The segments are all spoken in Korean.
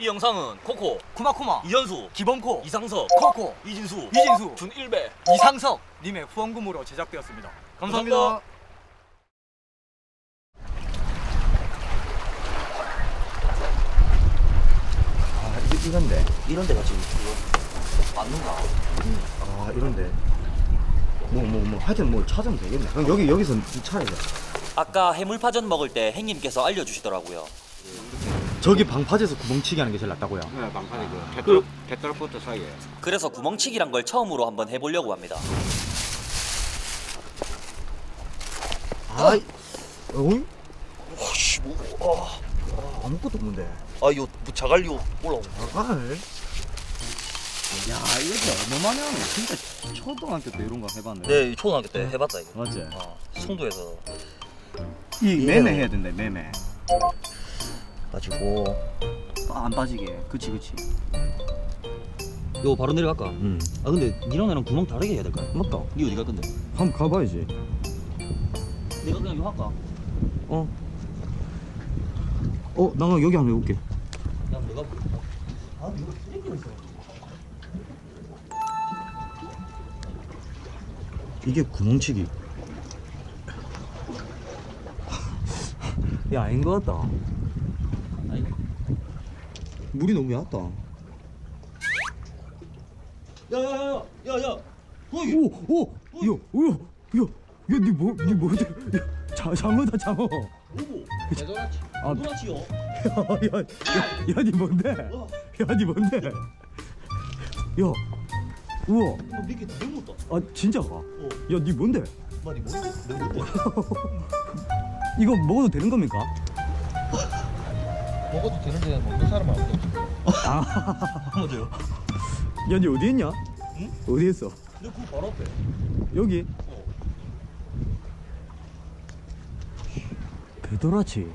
이 영상은 코코, 쿠마쿠마 이현수, 기범코 이상석, 코코 이진수, 이진수 준일배. 이상석 님의 후원금으로 제작되었습니다. 감사합니다. 감사합니다. 아 이, 이런데 이런 데가 지금 맞는가? 아 이런데 뭐뭐 뭐 하여튼 뭐 찾으면 되겠네 그럼 여기 여기서 차야 돼 아까 해물파전 먹을 때 형님께서 알려주시더라고요. 저기 방파제에서 구멍치기 하는 게 제일 낫다고요 네, 그 배떨 배떨부터 사이에. 그래서 구멍치기란 걸 처음으로 한번 해보려고 합니다. 아 어이? 오씨, 뭐, 아, 아무것도 없는데 아, 이거 뭐 자갈리오 올라오네. 아갈 야 이렇게 얼마만에 하는 진짜 초등학교 때 이런 거 해봤네 네, 초등학교 때 해봤다 이거. 맞지? 아, 송도에서 이 매매 해야 된다 매매 가지고 아, 안 빠지게 그치 그치 요 바로 내려갈까? 응 아 근데 니랑 나랑 구멍 다르게 해야 될까? 맞다 니 어디 갈 건데? 한번 가봐야지 내가 그냥 요 할까? 어? 어? 나 여기 한번 해볼게 야 내가 아 이거 쓰레기가 있어 이게 구멍치기 야 아닌 것 같다 아니 물이 너무 얕다 야야야야 야야 오! 오! 야! 야! 야! 야! 니 뭐? 니 뭐? 야! 자, 장어다 장어 오고 아, 도라치요 야! 야! 야! 야! 니 뭔데? 야! 니 뭔데? 야! 우와! 너 미끼 되게 못다 아 진짜가? 야! 니 뭔데? 말이 뭔데? 내가 뭔데? 이거 먹어도 되는 겁니까? 먹어도 되는데 먹는 사람은 없어. 맞아요 야! 니 어디 있냐? 응? 어디 있어? 내그 바로 앞에 여기? 어. 배도라치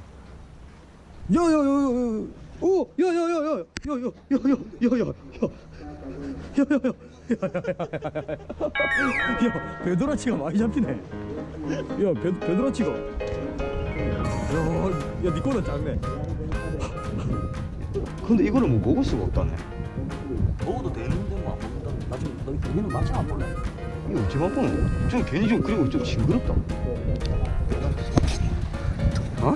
야야야야야 오 야야야야야야야야야야야야야야야야야 야 배도라치가 많이 잡히네 야 배, 배도라치가 야야니 거는 작네 근데 이거를 뭐 먹을 수가 없다네. 먹어도 되는데 뭐안 먹는다 나 지금 너 여기는 맛이 안 볼래 이거 어떻게 맛보는 좀 괜히 좀 그리고 좀 징그럽다. 어?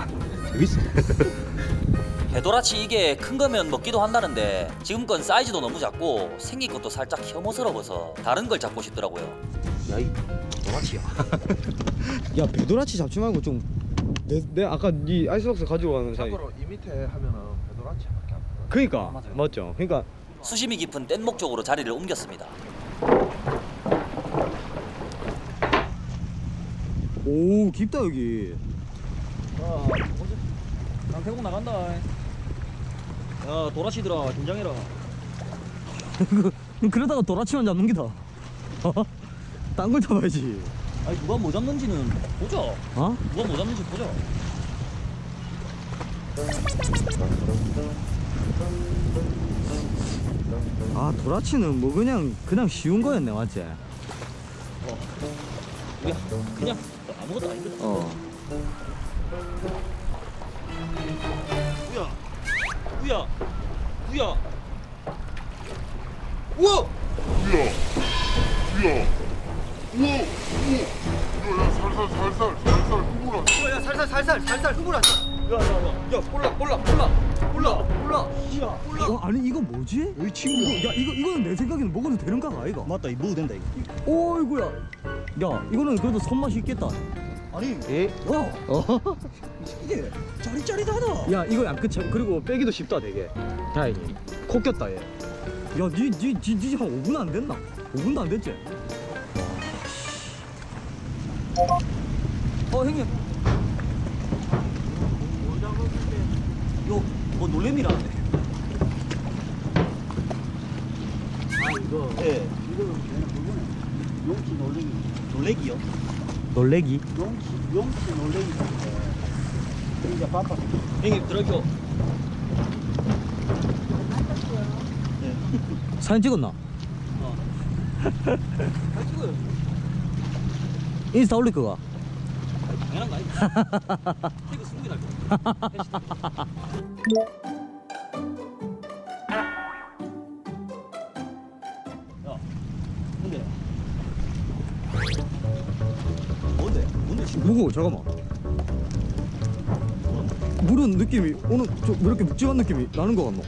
재밌어. 배도라치 이게 큰 거면 먹기도 한다는데 지금 건 사이즈도 너무 작고 생긴 것도 살짝 혐오스러워서 다른 걸 잡고 싶더라고요. 야이 도라치야. 야 배도라치 잡지 말고 좀 내 내 아까 네 아이스박스 가지고 가는 사이. 참고로 이 밑에 하면은 배도라치밖 그니까. 맞아요. 맞죠. 그니까. 수심이 깊은 뗏목 쪽으로 자리를 옮겼습니다. 오 깊다 여기. 난 태국 나간다. 야 도라치들아 긴장해라. 그러다가 도라치만 잡는 기다 딴걸 잡아야지. 아니 누가 뭐 잡는지는 보자. 어? 누가 뭐 잡는지 보자 아 도라치는 뭐 그냥 그냥 쉬운 거였네 맞지? 야 그냥 아무것도 아닌데 어 우야 우야 우야 우와! 우와! 우와! 우와! 우와! 살살 살살 살살 후불어. 야 살살 살살 살살 흥분하지. 야야야 야 볼라 볼라 볼라 볼라 볼라. 어, 아니 이거 뭐지? 이 친구 야 이거 이거는 내 생각에는 먹어도 되는 거가 아이가? 맞다 이거 먹어도 된다 이거 오이구야 야 이거는 그래도 손맛이 있겠다 아니 에? 어? 어? 이게 짜릿짜릿하다 야 이거 약간 참 그리고 빼기도 쉽다 되게 다행히 코 꼈다 얘 야 니 니니한 5분 안 됐나? 5분도 안 됐지? 어 형님 요 뭐 놀래미라는데. 아 이거. 예. 용치 놀래기 놀래기요? 놀래기? 용치 용치 놀래기 이제 바빠 형님 들어줘 사진 찍었나? 잘 찍어요. 인스타 올릴 거가? 당연한 거 아니야 태그 숨기랄 거 야, 뭔데? 뭔데? 뭔데 지금? 무거 잠깐만 물은 느낌이 오늘 좀왜 이렇게 묵직한 느낌이 나는 거 같노?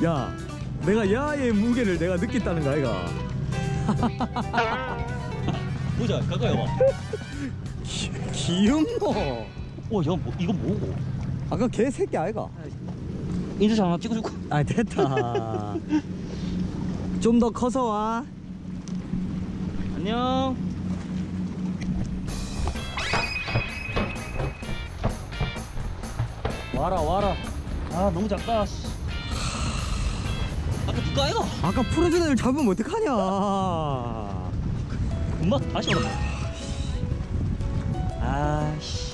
야 내가 야의 무게를 내가 느꼈다는 거 아이가 보자. 가까이 와봐. 기, 귀엽노 어 야 뭐, 이거 뭐고? 아까 개 새끼 아이가? 인증샷 하나 찍어줄까 아 됐다. 좀 더 커서 와. 안녕. 와라 와라. 아 너무 작다. 씨. 아까 누가 아이가? 아까 애를 잡으면 어떡하냐 금방 다시 오라 아씨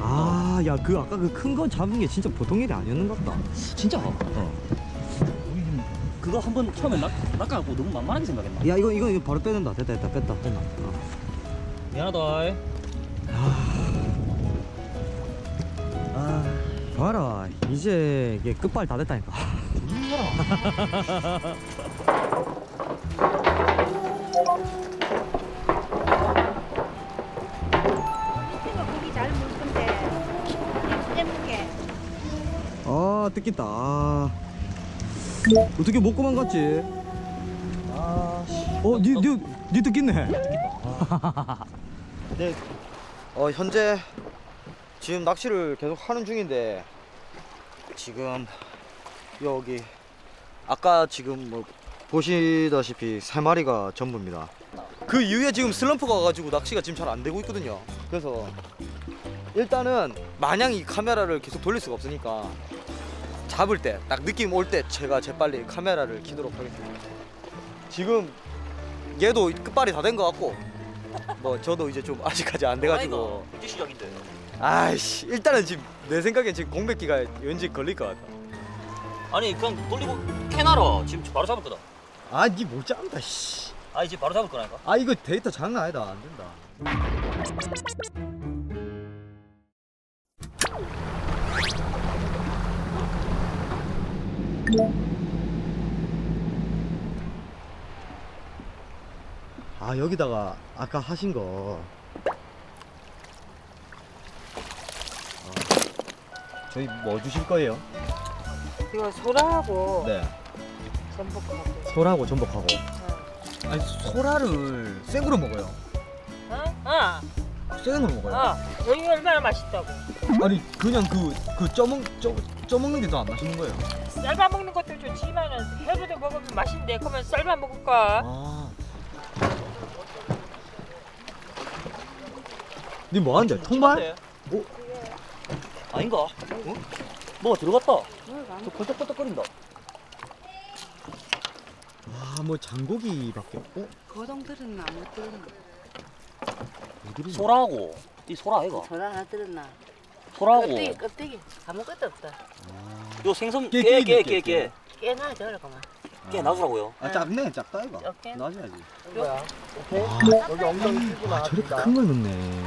아, 야, 그 아까 그큰거 잡은 게 진짜 보통 일이 아니었는 것 같다. 진짜 어. 그거 한 번 처음에 낚, 낚아갖고 너무 만만하게 생각했나 야, 이거 이거 이거 바로 빼낸다. 됐다, 됐다, 뺐다, 뺐다. 어. 미안하다 아, 봐라, 이제 이게 끝발 다 됐다니까. 아. 어떻게 먹고만 갔지? 아 어, 니, 니, 니 뜯겠네. 네. 어 현재 지금 낚시를 계속 하는 중인데 지금 여기 아까 지금 뭐 보시다시피 세 마리가 전부입니다. 그 이후에 지금 슬럼프가 가지고 낚시가 지금 잘 안 되고 있거든요. 그래서 일단은 마냥 이 카메라를 계속 돌릴 수가 없으니까 잡을 때 딱 느낌 올 때 제가 재빨리 카메라를 키도록 하겠습니다. 지금 얘도 끝발이 다 된 것 같고 뭐 저도 이제 좀 아직까지 안 돼가지고. 이제 시작인데. 아이씨 일단은 지금 내 생각엔 지금 공백기가 왠지 걸릴 것 같아. 아니 그냥 돌리고 캐놔라 지금 바로 잡을 거다. 아니 못 잡는다 씨. 아 이제 바로 잡을 거라니까? 아 이거 데이터 장난 아니다. 안 된다 아 여기다가 아까 하신 거. 어, 저희 뭐 주실 거예요? 이거 소라하고 네. 전복하고. 소라하고 전복하고. 아니 소라를 생으로 먹어요. 어? 어, 생으로 먹어요? 어. 여기 얼마나 맛있다고. 아니 그냥 그 그 쪄먹 쪄, 쪄먹는 게 더 안 맛있는 거예요. 쌀밥 먹는 것도 좋지만은 회로도 먹으면 맛있는데 그러면 쌀밥 먹을까? 아. 니 뭐 하는데? 통발? 오? 아닌가? 어? 뭐가 들어갔다 저 펄떡펄떡거린다 와, 뭐 장고기밖에 없고. 고동들은 나못 들었나? 어디로? 소라하고 이 소라 아이가 소라 하나 들었나? 소라하고 껍데기 껍데기 아무것도 없다. 요 생선 깨, 깨 깨, 깨 깨깨 깨나 저러고만. 깨 놔주라고요 아, 작네, 작다 이거. 작게? 놔줘야지. 여기 엉덩이 나. 아, 저렇게 큰 걸 넣네.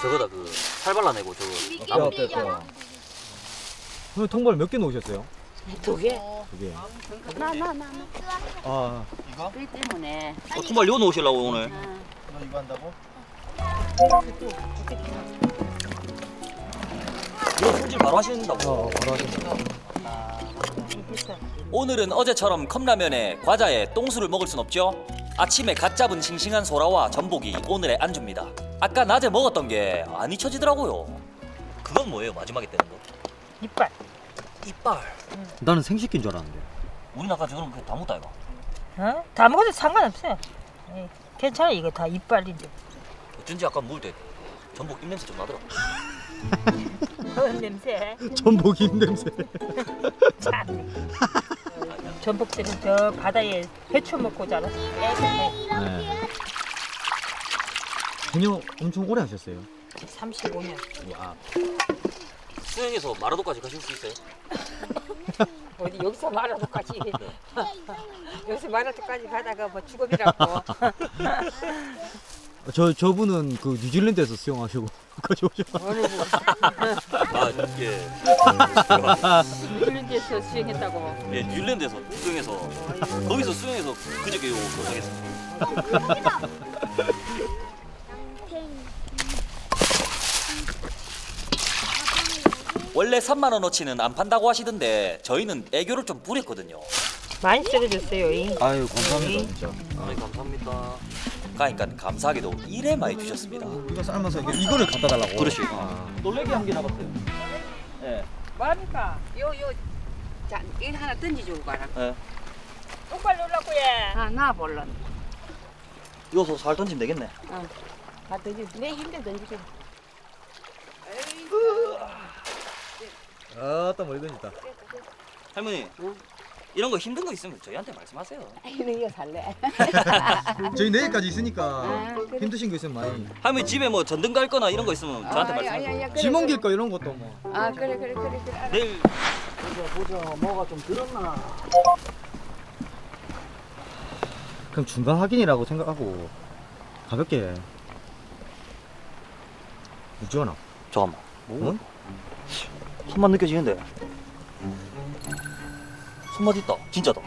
저거다 그 살 발라내고 저거 뼈, 뼈, 뼈. 오늘 통발 몇 개 넣으셨어요? 두 개. 두 개. 나 나 나 나. 아, 그 때문에. 어, 정말 요 놓으시려고 오늘 아, 너 이거 한다고? 이거 손질 바로 하신다고 어, 바로 하신다. 오늘은 어제처럼 컵라면에 과자에 똥술을 먹을 순 없죠. 아침에 갓 잡은 싱싱한 소라와 전복이 오늘의 안주입니다. 아까 낮에 먹었던 게 안 잊혀지더라고요. 그건 뭐예요? 마지막에 떼는 거? 이빨. 이빨. 나는 생식기인 줄 알았는데. 우린 아까 저거는 그다 묻다 이거. 어? 다 먹어도 상관없어요. 에이, 괜찮아 이거 다 이빨인데. 어쩐지 아까 물때 전복 입냄새 좀 나더라 그런 냄새 전복이 냄새. 참 전복들은 저 바다에 회초 먹고 자랐어 네. 그냥 엄청 오래 하셨어요. 35년 와. 수영에서 마라도까지 가실 수 있어요? 어디 여기서 마라도까지 여기서 마라도까지 가다가 뭐 죽음이라고 저 저분은 그 뉴질랜드에서 수영하시고 가져오셔. 아 예. 뉴질랜드에서 수행했다고. 예, 뉴질랜드에서 수영해서 거기서 수영해서 그저께 요 도착했습니다. 원래 3만 원어치는 안 판다고 하시던데 저희는 애교를 좀 부렸거든요. 많이 썰어줬어요. 잉. 아유 감사합니다 진짜. 아, 감사합니다. 그러니까 감사하게도 이래 많이 주셨습니다. 이거 삶아서 이거- 이거를 갖다 달라고. 그렇지. 놀래기 한개 나갔어요. 예. 뭐합니까? 요요 자, 일 하나 던지주고 가라. 예. 똑바로 놀라고 해. 아, 나 볼라. 이거 살 던지면 되겠네. 다 던지. 내 힘들 던지게. 아따 머리 던졌다. 할머니. 이런 거 힘든 거 있으면 저희한테 말씀하세요. 이거 이거 살래. 저희 내일까지 있으니까 아, 그래. 힘드신 거 있으면 많이. 할머니 집에 뭐 전등 갈 거나 이런 거 있으면 저한테 아, 말씀하세요. 야, 그래, 짐. 옮길 거 이런 것도 뭐. 아, 그래, 그래, 그래, 그래. 내일 그럼 중간 확인이라고 생각하고 가볍게. 묵지원아. 잠깐만. 뭐? 손만 느껴지는데. 손맛 있다. 진짜다.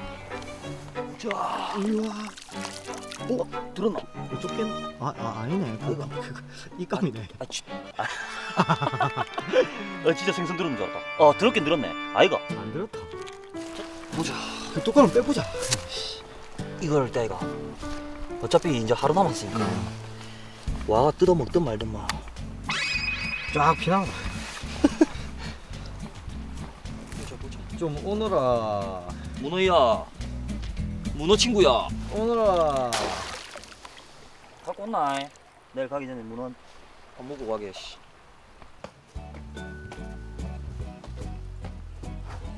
자, 우와. 어, 들었나? 어, 좁겠나? 아, 아 아니네. 그거 그거 이감이네. 아, 치. 아. 어, 진짜 생선 들었는 줄 알았다. 어, 들었긴 들었네. 아이가. 안 들었다. 보자. 그 뚜껑을 빼보자. 이걸 때가. 어차피 이제 하루 남았으니까. 와, 뜯어 먹든 말든 마. 쫙 피나다. 좀 오너라. 문어야. 문어 친구야. 오너라. 갖고 온나? 내일 가기 전에 문어 밥 먹고 가게. 씨.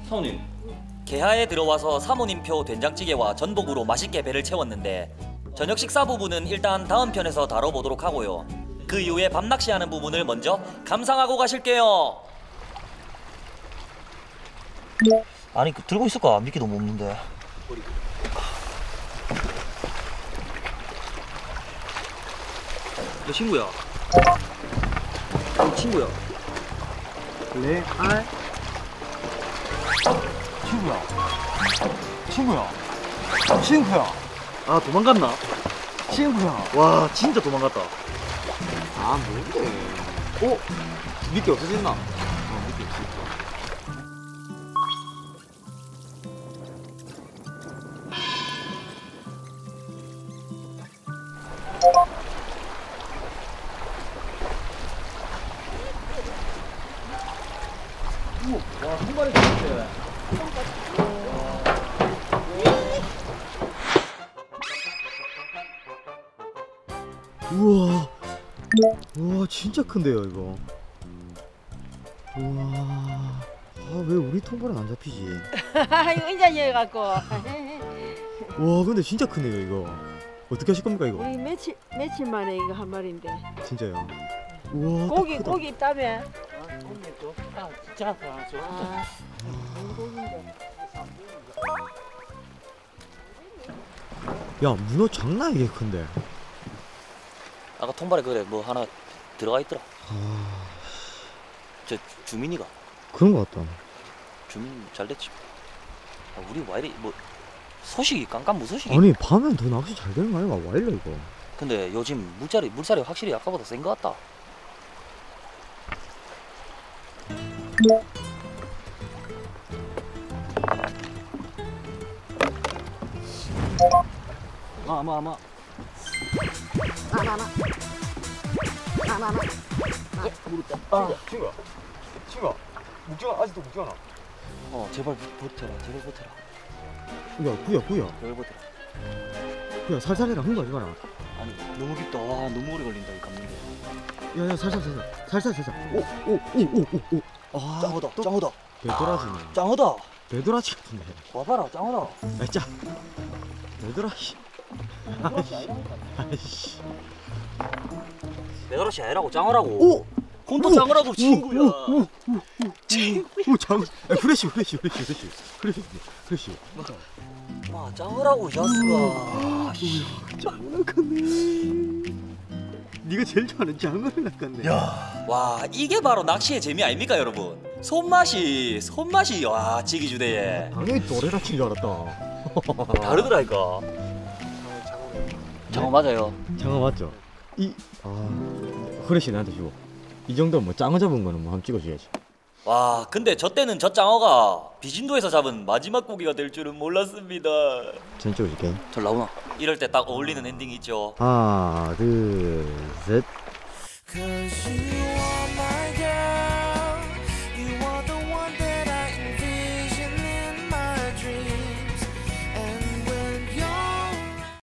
사모님. 개하에 들어와서 사모님표 된장찌개와 전복으로 맛있게 배를 채웠는데 저녁 식사 부분은 일단 다음 편에서 다뤄보도록 하고요. 그 이후에 밤낚시하는 부분을 먼저 감상하고 가실게요. 아니 그 들고 있을까 믿기 너무 없는데. 너 친구야. 너 친구야. 네, 알. 친구야. 친구야. 친구야. 아 도망갔나? 친구야. 와 진짜 도망갔다. 아, 뭔데? 어? 미끼 없어졌나? 어, 미끼 없어졌다. 우와, 진짜 큰데요, 이거. 우와. 아, 왜 우리 통발은 안 잡히지? 이거 인자 여기 갖고. 와, 근데 진짜 크네요, 이거. 어떻게 하실 겁니까, 이거? 우리 며칠 며칠 만에 이거 한 마리인데. 진짜요. 우와, 딱 고기 크다. 고기 있다며. 야, 문어 장난 아니게 큰데. 아까 통발에 그래 뭐 하나 들어가 있더라. 아, 저 주민이가 그런 것 같다. 주민 잘 됐지. 아, 우리 와 이래 뭐 소식이 깜깜 무소식이. 아니, 밤엔 더 낚시 잘 되는 거 아닌가? 와 이래, 이거. 근데 요즘 물자리 물살이 확실히 아까보다 센 것 같다. 아, 아마 아마 친구야. 친구야. 묵지마, 아직도 묵지마. 야, 어 제발 버- 버텨라 제발 버텨라 구야, 구야. 제발 버텨라 구야, 살살 해라. 흥거 하지 마라. 아니 너무 깊다 와 너무 오래 걸린다 이 감는 게 야, 야, 살살, 살살. 살살, 살살. 오, 오, 오, 오, 오, 오. 아, 짱하다 또 짱하다 배도라지네. 짱하다 배도라지 같은데. 와봐라 짱하다 야, 짜. 배도라지. 아이씨. 배달아씨 아니라고 짱하라고 오! 혼자 오! 짱하라고 친구야 오, 오, 오, 오, 오, 장. 야, 프레시, 프레시, 프레시, 프레시. 프레시, 프레시. 마 짱하라고 이 자스가 짱나 크네. 네가 제일 좋아하는 장어를 낚았네. 야. 와 이게 바로 낚시의 재미 아닙니까 여러분? 손맛이 손맛이 와 지기 주대에 당연히 또래라 친줄 알았다. 다르더라니까. 장어 맞아요. 장어 맞죠? 이 아, 허리씨 나한테 주고. 이 정도면 뭐 짱어 잡은 거는 뭐 한번 찍어줘야지. 와 근데 저 때는 저 장어가 비진도에서 잡은 마지막 고기가 될 줄은 몰랐습니다. 전 찍어줄게. 절 나오나? 이럴 때 딱 어울리는 엔딩 있죠. 하나, 둘, 셋. Cause you